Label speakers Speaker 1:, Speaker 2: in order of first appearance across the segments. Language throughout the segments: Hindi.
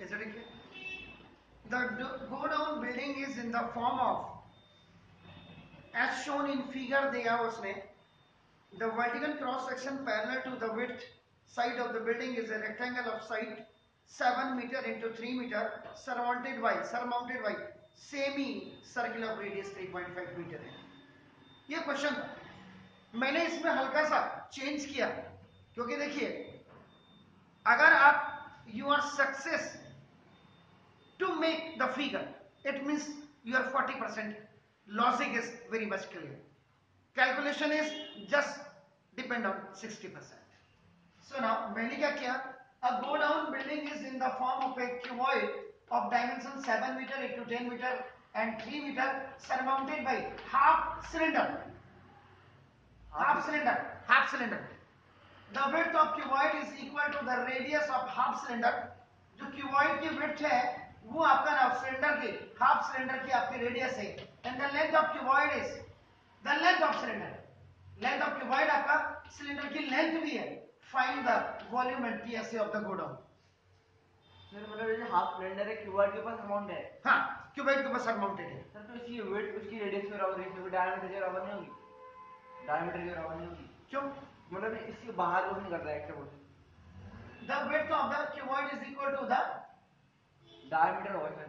Speaker 1: Is it clear? The go down building is in the form of as shown in figure दिया उसने the vertical cross section parallel to the width side of the building is a rectangle of side 7 meter into 3 meter surmounted by surmounted by semi circular radius 3.5 meter है ये क्वेश्चन था मैंने इसमें हल्का सा चेंज किया क्योंकि देखिए अगर आप you are to make the figure. It means your 40% logic is very much clear. Calculation is just depend on 60%. So now मैंने क्या किया A go down building is in the form of a cuboid of dimension 7 meter into 10 meter and 3 meter surmounted by half cylinder. Half cylinder. Half cylinder. The width of cuboid is equal to the radius of half cylinder. जो cuboid की width है वो आपका ना सिलेंडर की हाफ़ सिलेंडर की आपकी रेडियस है। And the length of cuboid is the length of cylinder length of cuboid आपका सिलेंडर की लेंथ भी है। Find the volume and TSC of the godown
Speaker 2: sir मतलब ये हाफ़ सिलेंडर है क्यूबॉइड के पास अमाउंट है।
Speaker 1: हाँ क्यूबॉइड के पास अमाउंटेड है।
Speaker 2: सर तो इसकी वेट उसकी रेडियस के बराबर है क्योंकि डायमीटर के बराबर नहीं होगी? डायमीटर के बराबर नहीं होगी?
Speaker 1: क्यों?
Speaker 2: मतलब इसके बाहर कुछ नहीं करता है एक्स्ट्रा कुछ
Speaker 1: the width of the cuboid is equal to the
Speaker 2: diameter होगा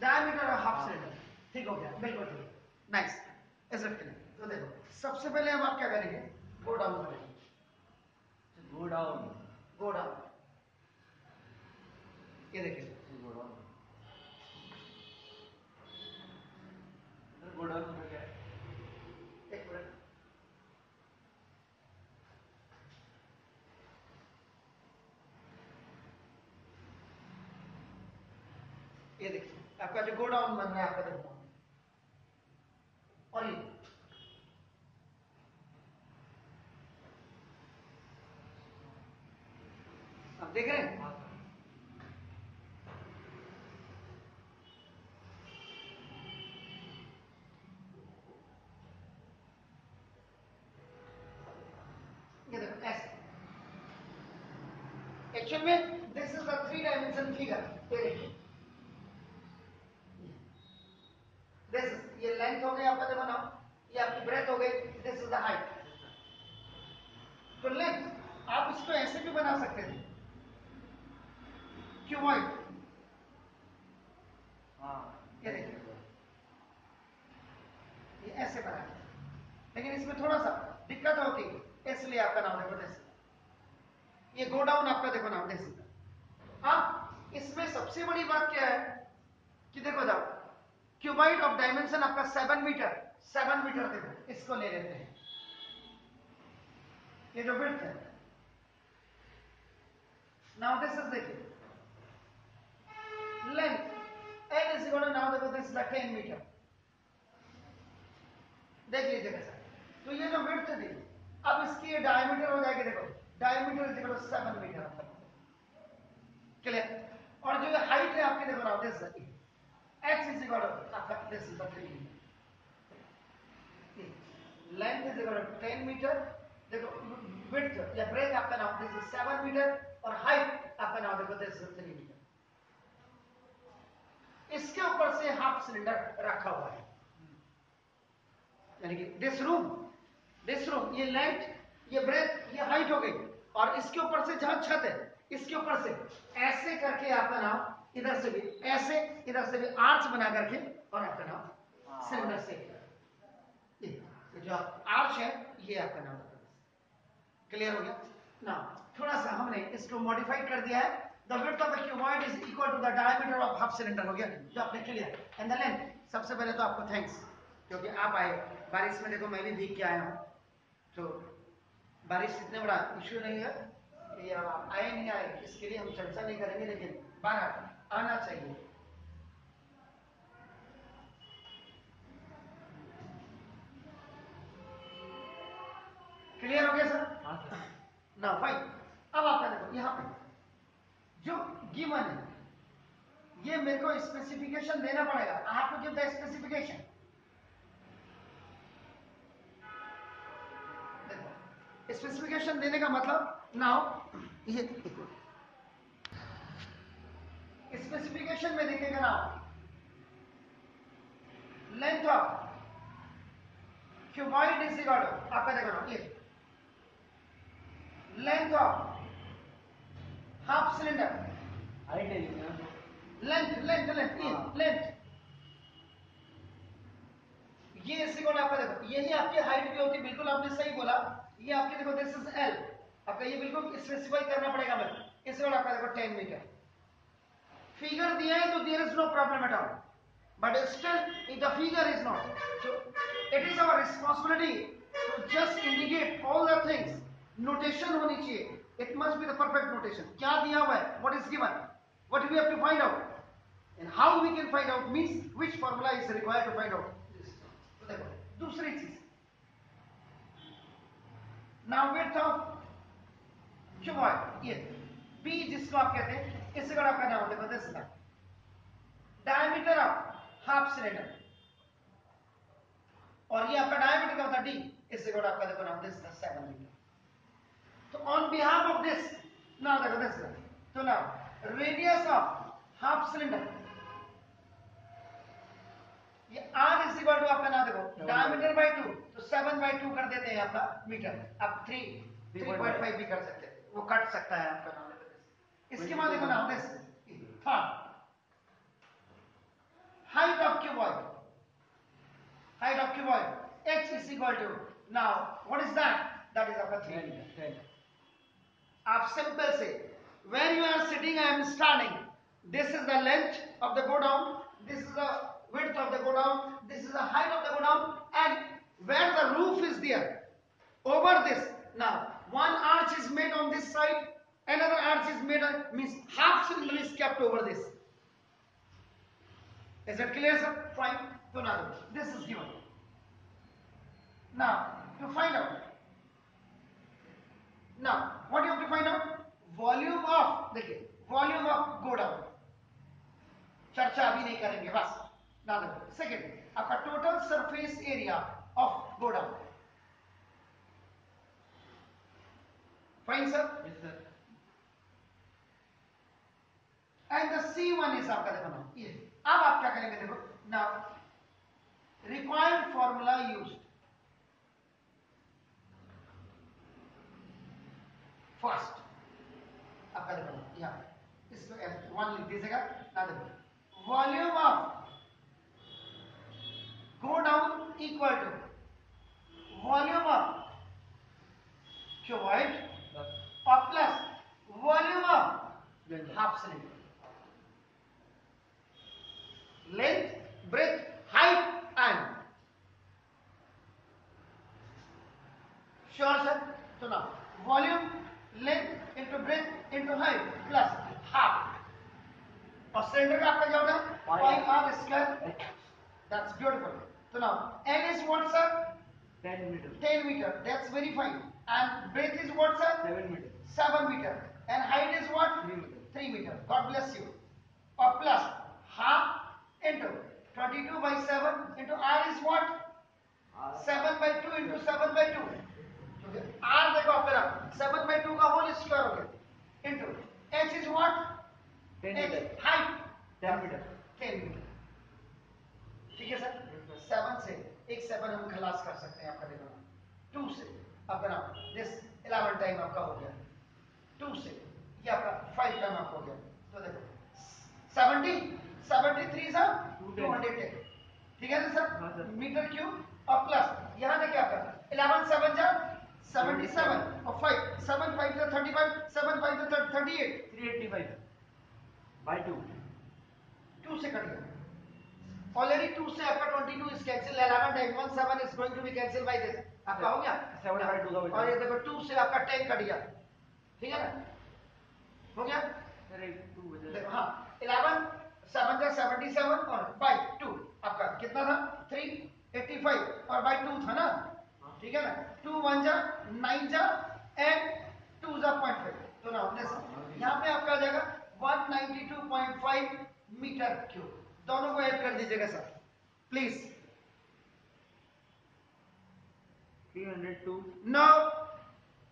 Speaker 1: diameter of half cylinder. ठीक हो गया। बिल्कुल ठीक नाइस इज़ इट तो देखो सबसे पहले हम आप क्या करेंगे? गो डाउन करेंगे।
Speaker 2: गो डाउन
Speaker 1: गो डाउन ये देखिए।
Speaker 2: गो डाउन गो डाउन में क्या है
Speaker 1: एक मिनट ये गो डाउन बन रहा है आपका देखो रहे हैं? ये देखो एक्चुअल में this is the three dimension figure ये देखिए दिस ये लेंथ हो गई आपका देखो ना ये आपकी ब्रेथ हो गई दिस इज़ द हाइट तो लेंथ आप इसको ऐसे भी बना सकते थे क्यूबॉइड
Speaker 2: हाँ
Speaker 1: ये देखिए। ये ऐसे बना लेकिन इसमें थोड़ा सा दिक्कत होती है इसलिए आपका नाम देखो जैसे ये गो डाउन आपका देखो नाम जैसे अब इसमें सबसे बड़ी बात क्या है कि देखो जाओ क्यूबाइड ऑफ़ डायमेंशन आपका सेवन मीटर सेवन मीटर देखो, इसको ले लेते हैं। ये जो विड्थ है। नाउ दिस इज़ देखिए length n is equal to now देखो is the 10 मीटर देख लीजिए कैसा तो ये जो विड्थ थी, अब इसकी ये डायमीटर हो जाएगी देखो। Diameter is equal to 7 metre clear और जो ये हाइट है आपकी देखो ना this x is equal to this is the 3 metre length is equal to 10 metre देखो विड्थ या ब्रेथ आपका नाम दिस इज़ 7 मीटर और हाइट आपका नाम देखो दिस इज़ 3 मीटर इसके ऊपर से हाफ़ सिलेंडर रखा हुआ है। यानी कि दिस रूम दिस रूम ये लेंथ ये ब्रेथ ये हाइट हो गई। और इसके ऊपर से जहाँ छत है, इसके ऊपर से ऐसे करके आपका नाम इधर से भी, ऐसे, इधर से भी आर्च बना करके और आपका नाम सिलेंडर से। जो आर्च है, ये आपका नाम क्लियर हो गया? ना थोड़ा सा हमने इसको मॉडिफाइड कर दिया है। The width of the cuboid is equal to the diameter of half cylinder हो गया। जो आपने क्लियर एंड द लेंथ सबसे पहले तो आपको थैंक्स क्योंकि आप आए बारिश में देखो मैं भी भीग के आया हूँ। तो बारिश इतने बड़ा इश्यू नहीं है। ये आप आए नहीं आए इसके लिए हम चर्चा नहीं करेंगे लेकिन बाहर आना चाहिए। क्लियर हो गया सर ना फाइन अब आपका देखो यहाँ पे जो गिवन है ये मेरे को स्पेसिफिकेशन देना पड़ेगा। I have to give the specification देखो स्पेसिफिकेशन देने का मतलब नाउ ये स्पेसिफिकेशन में देखेगा ना length of cuboid is equal आपका देखो ना ये। हाफ़ सिलेंडर
Speaker 2: हाइट है इसमें ना
Speaker 1: लेंथ लेंथ लेंथ ये
Speaker 2: हाँ।
Speaker 1: लेंथ ये इसी को आपका देखो यही आपकी हाइट भी होती बिल्कुल आपने सही बोला। ये आपकी देखो दिस इज़ एल आपका ये बिल्कुल स्पेसिफाई करना पड़ेगा मैं इसी को आपका देखो 10 मीटर फिगर दिया है तो there is no problem at all but still if the figure is not so it is our responsibility to just indicate all the things. Notation होनी चाहिए। It must be the perfect notation क्या दिया हुआ है? What is given what we have to find out and how we can find out mean which formula is required to find out दूसरी चीज़। नाउ वेट था जो ये। पी जिसको आप कहते हैं, इससे बड़ा आपका नाम देखो this diameter of half cylinder और ये आपका डायमीटर क्या होता है? डी इससे बड़ा आपका देखो नाम सेवन लीटर तो ऑन बिहाफ ऑफ़ दिस ना देखो दिस तो ना रेडियस ऑफ़ हाफ़ सिलेंडर ये आर इज़ इक्वल टू आपका ना देखो
Speaker 2: Seven
Speaker 1: डायमीटर बाय टू तो सेवन बाय टू कर देते हैं आपका मीटर आप थ्री थ्री पॉइंट फाइव भी कर सकते हैं। वो कट सकता है आपका देखो इसके बाद देखो नाम this third height of cuboid height of cuboid h is equal to now what is that? That is upper 3
Speaker 2: ten ten
Speaker 1: आप सिंपल से where you are sitting i am standing this is the length of the go down this is the width of the go down this is the height of the go down and where the roof is there over this now one arch is made on this side another arch is made on means half cylinder is kept over this is that clear sir fine so now this is given now to find out now what you have to find out? Volume of देखिए volume of go down चर्चा अभी नहीं करेंगे बस ना देखो सेकंड आपका total surface area of godown. Fine sir
Speaker 2: yes sir
Speaker 1: and the C one is आपका देखो ना। ये अब आप क्या करेंगे देखो? नाउ रिक्वायर्ड फॉर्मूला यूज़ देखो ना यहाँ इसको वन लिख दीजिएगा ना देखो। Volume of godown equal to volume of cuboid और plus volume of half cylinder. Length, breadth, height, and sure, sir. So now, volume, length into breadth into height plus half. और सिलेंडर का आपका क्या होता है
Speaker 2: Pi.
Speaker 1: Pi R square that's beautiful so now n is what sir
Speaker 2: ten metre
Speaker 1: 10 meter that's very fine and breadth is what sir
Speaker 2: seven metre
Speaker 1: 7 meter and height is what
Speaker 2: three metre
Speaker 1: 3 meter. God bless you. Or plus half into 22 by 7 into r what? 7 by 2 into 7 by 2. Okay. r देखो आप मेरा 7 by 2 का whole square हो गया. Into h is what?
Speaker 2: Ten
Speaker 1: h
Speaker 2: metre
Speaker 1: height
Speaker 2: ten metre
Speaker 1: 10 meter. ठीक है सर? 7 से एक 7 हम खलास कर सकते हैं आपका देखो 2 से आपका नाम this 11 टाइम आपका हो गया 2 से ये आपका 5 टाइम आपका हो गया तो देखो 70 73 सर 210 ठीक है ना
Speaker 2: हाँ,
Speaker 1: सर। मीटर क्यूब और प्लस। यहाँ देखिए आपका 11 7 जा 77 और 5 7 5 जा 35 7 5 जा 38
Speaker 2: three eighty five by two
Speaker 1: 2 से कट गया। ऑलरेडी 2 से आपका 22 is cancel 11 time 1 7 is going to be cancel by this आपका हो गया
Speaker 2: Seven by two का
Speaker 1: और ये देखो 2 से आपका 10 कट गया। ठीक है ना? हो गया?
Speaker 2: टू
Speaker 1: हाँ। 11 7 जा 77 और बाय 2 आपका कितना था? 3 85 और बाय 2 था ना? ठीक है ना? 2 1 जा नाइन जा एंड टू जा 0.5 तो ना हमने यहाँ पे आपका आ जाएगा 192.5 मीटर क्यूब दोनों को ऐड कर दीजिएगा sir. Please
Speaker 2: three hundred two
Speaker 1: no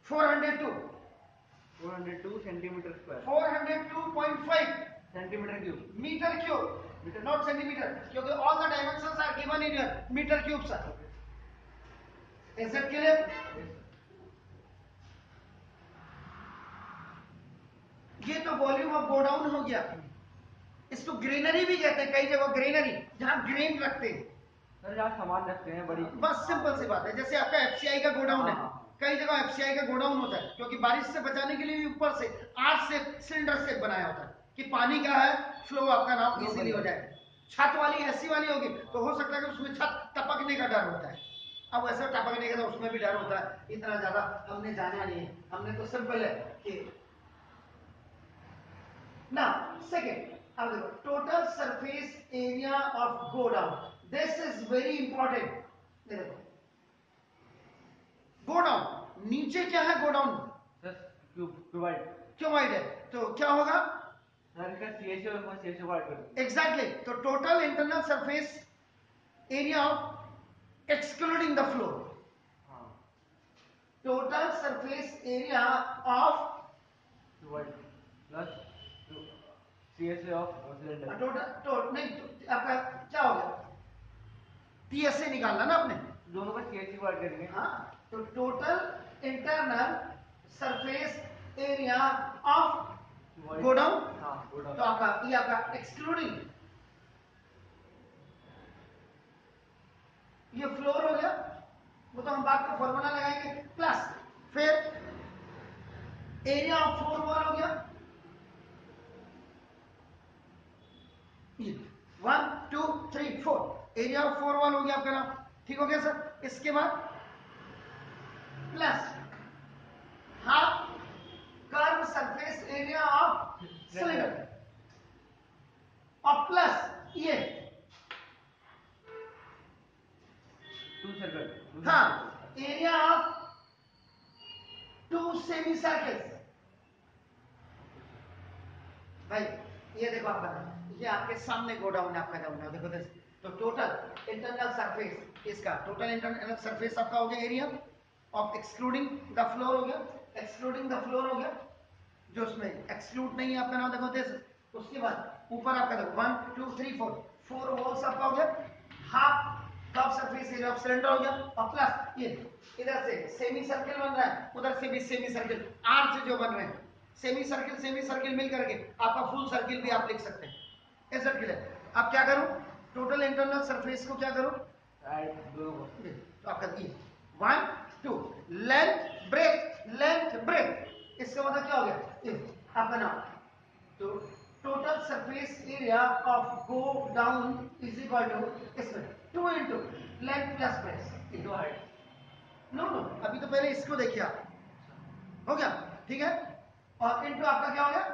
Speaker 1: 402
Speaker 2: four hundred two centimetre square
Speaker 1: 402.5
Speaker 2: centimetre cube
Speaker 1: metre cube metre not centimetre क्योंकि all the dimensions are given in your metre cube sir is that clear ये तो वॉल्यूम ऑफ़ गोडाउन हो गया। इसको ग्रेनरी भी कहते हैं कई जगह ग्रेनरी जहाँ ग्रेन रखते हैं।
Speaker 2: जहाँ सामान रखते हैं बड़ी।
Speaker 1: बस सिंपल सी बात है जैसे आपका एफसीआई का गोडाउन है।
Speaker 2: हाँ।
Speaker 1: कई जगह एफसीआई का गोडाउन होता है क्योंकि बारिश से बचाने के लिए ऊपर से आठ से सिलेंडर से बनाया होता है। कि पानी का है? फ्लो आपका ना
Speaker 2: Flow
Speaker 1: इजीली हो जाए छत वाली ऐसी वाली होगी तो हो सकता है कि उसमें छत टपकने का डर होता है। अब वैसे टपकने का तो उसमें भी डर होता है। इतना ज़्यादा हमने जाना नहीं है। हमने तो सिंपल है कि ना सेकेंड अब देखो total surface area of godown this is very important देखो गोडाउन नीचे क्या है गोडाउन
Speaker 2: क्यूबाइड
Speaker 1: क्यों वाइड है। तो क्या होगा? एग्जैक्टली तो total internal surface area of excluding the floor
Speaker 2: हाँ।
Speaker 1: Total surface
Speaker 2: area of plus C H of cylinder
Speaker 1: total तो नहीं तो आपका क्या हो गया? टीएसए निकालना ना आपने?
Speaker 2: दोनों का सी एच ओ करेंगे।
Speaker 1: हाँ तो total internal
Speaker 2: surface
Speaker 1: area
Speaker 2: of godown
Speaker 1: तो आपका ये आपका एक्सक्लूडिंग ये फ्लोर हो गया। वो तो हम बात का फॉर्मूला लगाएँगे। प्लस फिर एरिया ऑफ़ फोर वॉल हो गया। One two three four area of four wall हो गया आपका नाम। ठीक हो गया सर? इसके बाद plus half curve surface area of cylinder और प्लस ये
Speaker 2: टू सर्कल
Speaker 1: हाँ area of two semi circles भाई ये देखो आपका ये आपके सामने गोडाउन है आपका डाउन है। देखो this. तो टोटल इंटरनल सरफेस इसका टोटल इंटरनल सरफेस आपका हो गया area of excluding the floor हो गया। एक्सक्लूडिंग द फ्लोर हो गया। जो उसमें एक्सक्लूड नहीं है आपका नाम देखो दिस उसके बाद ऊपर आपका देखो one two three four four walls आपका हो गया half top surface area of cylinder हो गया और प्लस ये इधर से सेमी सर्कल बन रहा है उधर से भी सेमी सर्कल आर्च जो बन रहे हैं सेमी सर्कल सेमी सर्कल मिल करके आपका फुल सर्किल भी आप लिख सकते हैं। ऐसा क्लियर अब क्या करूँ? टोटल इंटरनल सरफेस को क्या करूँ? तो आपका ये one two length breadth length breadth इसका मतलब क्या हो गया? ये आपका नाम तो total surface area of godown is equal to इसमें two into length plus breadth
Speaker 2: into height
Speaker 1: no no अभी तो पहले इसको देखिए आप। हो गया? ठीक है? और इंटू आपका क्या हो गया?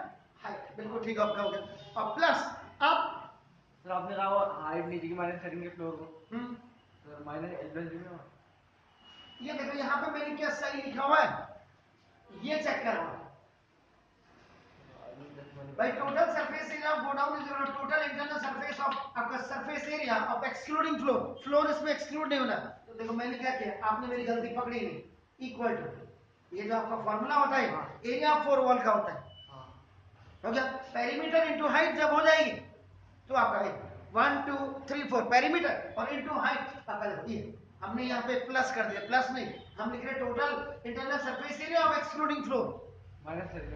Speaker 1: हाइट बिल्कुल ठीक आपका हो गया। और प्लस अब
Speaker 2: सर आपने कहा हाइट नीचे की माइनस करेंगे फ्लोर को।
Speaker 1: हम्म,
Speaker 2: sir minus L plus B में
Speaker 1: ये देखो यहाँ पे मैंने क्या सही लिखा हुआ है? ये चेक करो भाई total surface area of godown is total internal surface of आपका surface area of excluding floor floor इसमें एक्सक्लूड नहीं होना। तो देखो मैंने क्या किया? आपने मेरी गलती पकड़ी नहीं। इक्वल टू ये जो आपका फॉर्मूला होता है। एरिया ऑफ़ फोर वॉल का होता है।
Speaker 2: हाँ।
Speaker 1: गया पेरीमीटर इंटू हाइट जब हो जाएगी तो आपका one two three four perimeter और इंटू हाइट आपका ये। हमने यहाँ पे प्लस कर दिया। प्लस नहीं हम लिख रहे total internal surface area of excluding
Speaker 2: floor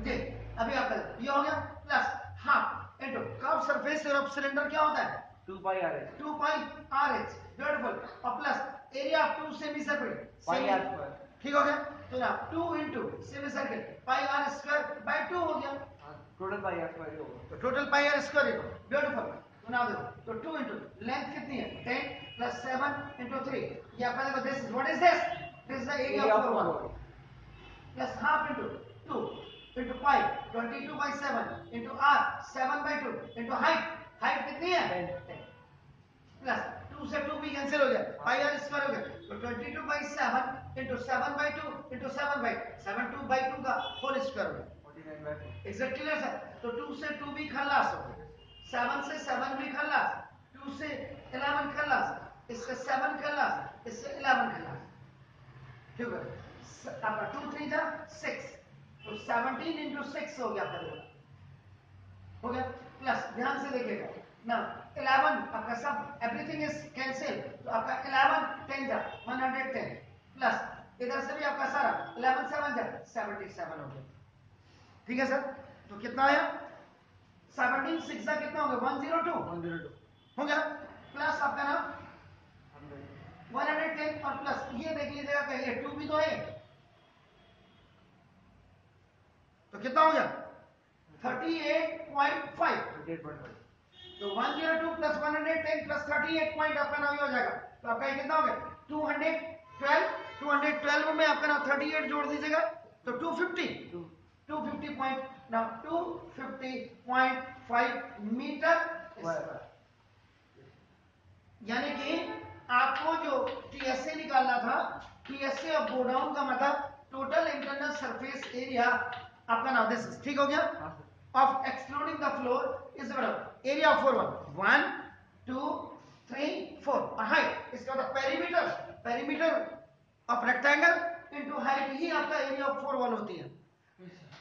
Speaker 1: जी अभी आपका ये हो गया plus half into curve surface area of cylinder क्या होता है?
Speaker 2: Two pi R H
Speaker 1: two pi R H beautiful और plus area of two semi circle
Speaker 2: pi R square
Speaker 1: ठीक हो गया? तो ना two into semi circle pi R square by two हो गया
Speaker 2: टोटल पाई आर स्क्वायर होगा।
Speaker 1: तो total pi R square beautiful तो नाउ देखो तो 2 इनटू लेंथ कितनी है? 10 प्लस 7 इनटू 3 ये आपका देखो this what is this this is the area of wall plus half into 2 into pi 22 by 7 into r 7 by 2 into height height कितनी है? 10 प्लस 2 से 2 भी कैंसिल हो गया। पाई आर स्क्वायर हो गया। तो 22 by 7 into 7 by 2 into 7 by 7 2 by 2 का होल स्क्वायर हो गया।
Speaker 2: बाई
Speaker 1: एग्जैक्टली सर तो 2 से 2 भी खल्लास हो। गए 7 से 7 भी खल्लास 2 से 11 खल्लास इससे 7 खल्लास इससे 11 खल्लास ठीक है? आपका 2 3 जा 6 तो 17 into 6 हो गया आपका हो गया? प्लस ध्यान से देखिएगा। ना 11 आपका सब एवरीथिंग इज़ कैंसिल तो आपका 11 10 जा 110 प्लस इधर से भी आपका सारा 11 7 जा 77 हो गया। ठीक है सर? तो कितना आया? 17 6 जा कितना हो गया? 102
Speaker 2: वन ज़ीरो टू।
Speaker 1: हो गया? प्लस आपका ना 110 और प्लस। ये देख लीजिएगा कहीं 2 भी तो है। तो कितना हो गया? 38.5
Speaker 2: एट पॉइंट फाइव। फाइव।
Speaker 1: तो 102 प्लस 110 प्लस 38 पॉइंट आपका नाम ये हो जाएगा। तो आपका ये कितना हो गया? 212 212 में आपका नाम 38 जोड़ दीजिएगा। तो 250
Speaker 2: टू
Speaker 1: 250 पॉइंट नाउ 250.5 मीटर यानी कि आपको जो टीएसए निकालना था टीएसए ऑफ़ गोडाउन का मतलब टोटल इंटरनल सरफेस एरिया आपका नाम दिस ठीक हो गया? Of sir. The floor is what? Area of 4 1 1 2 3 4 और height इसका मतलब perimeter perimeter of rectangle into height ही आपका एरिया ऑफ़ फोर वन होती है।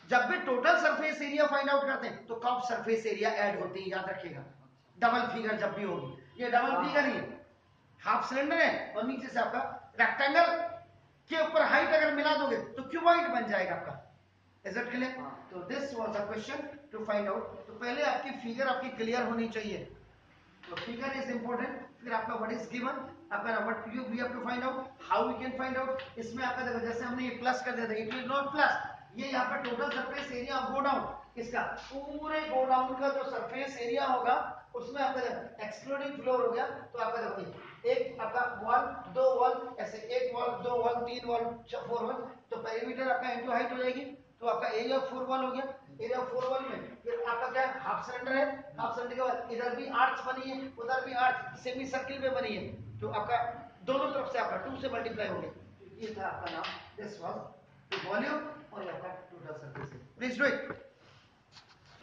Speaker 1: जब भी total surface area find out करते हैं तो कब सरफेस एरिया ऐड होती है याद रखिएगा। डबल फिगर जब भी होगी। ये डबल। फिगर ही है। हाफ़ सिलेंडर है और नीचे से आपका रेक्टेंगल के ऊपर हाइट अगर मिला दोगे तो क्यूबॉइड बन जाएगा आपका। Is it
Speaker 2: clear.
Speaker 1: तो this was a question to find out तो पहले आपकी फिगर आपकी क्लियर होनी चाहिए। तो फिगर इज़ इंपॉर्टेंट फिर आपका व्हाट इज़ गिवन आपका what you we have to find out how we can find out इसमें आपका जैसे हमने ये प्लस कर दिया था इट इज़ नॉट प्लस ये यहाँ पर total surface area of godown इसका पूरे गोडाउन का जो सरफेस एरिया होगा, उसमें आपका एक्सक्लूडिंग फ्लोर हो गया तो आपका देखो एक आपका वॉल दो वॉल ऐसे एक वॉल दो वॉल तीन वॉल फोर वॉल तो पेरीमीटर आपका इंटू हाइट हो जाएगी तो आपका एरिया ऑफ़ फोर वॉल हो गया। एरिया ऑफ़ फोर वॉल में फिर आपका क्या है? हाफ़ सिलेंडर है। हाफ़ सिलेंडर के बाद इधर भी आर्च बनी है, उधर भी आर्च सेमी सर्किल में बनी है। तो आपका दोनों तरफ़ से आपका टू से मल्टीप्लाई हो गया। ये था आपका नाम दिस वाज वॉल्यूम और ये आपका